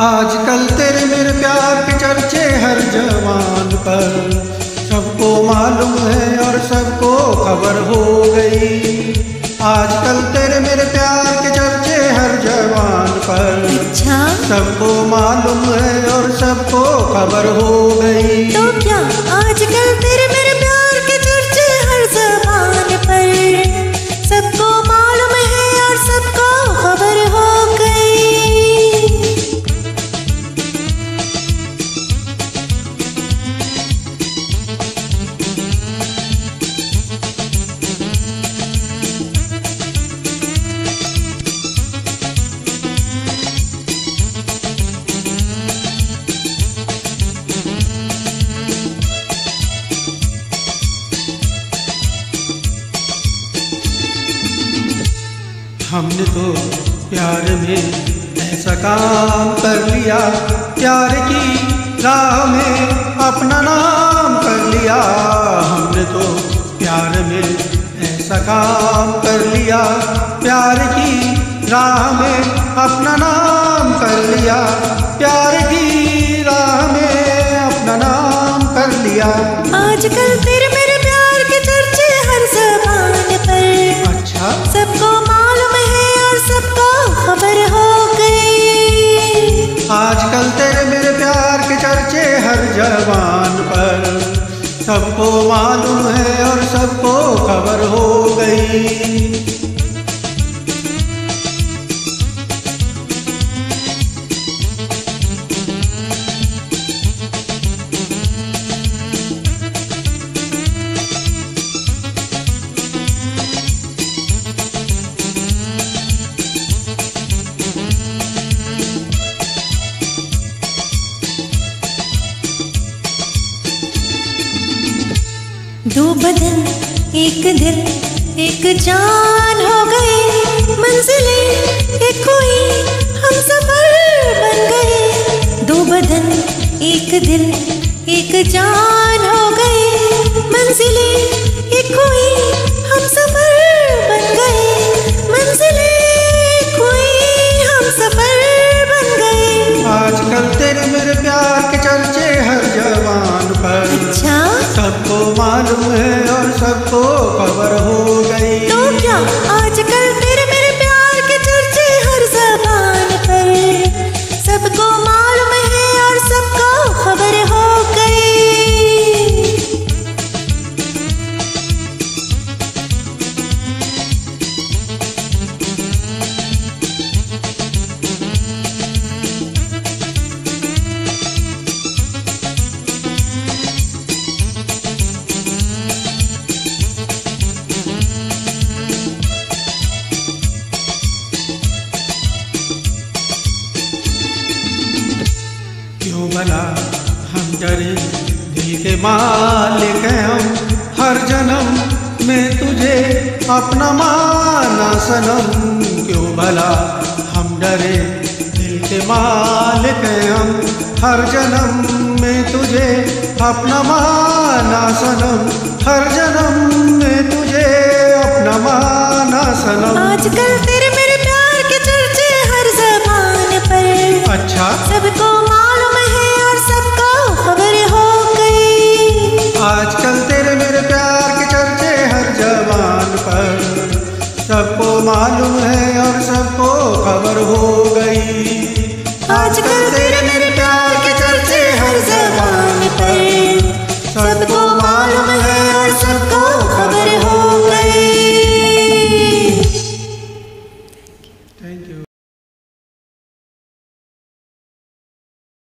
आजकल तेरे मेरे प्यार के चर्चे हर जवान पर। सबको मालूम है और सबको खबर हो गई। आजकल तेरे मेरे प्यार के चर्चे हर जवान पर। अच्छा। सबको मालूम है और सबको खबर हो गई। तो क्या हमने तो प्यार में ऐसा काम कर लिया। प्यार की राह में अपना नाम कर लिया। हमने तो प्यार में ऐसा काम कर लिया। प्यार की राह में अपना नाम कर लिया। प्यार की राह में अपना नाम कर लिया। आजकल तेरे सबको मालूम है और सबको खबर हो गई। दो बदन, एक दिल, एक जान हो गए। मंजिलें एक हुई हम सफ़र बन गए। दो बदन, एक दिल, एक जान हो गए। मंजिलें सबको मालूम है भला, हम डरे दिल के मालिक हैं हम। हर जन्म में तुझे अपना माना सनम। क्यों भला, हम डरे दिल के मालिक हैं हम। हर जन्म में तुझे अपना माना सनम। हर जन्म में तुझे अपना माना सनम। आजकल what you gonna be?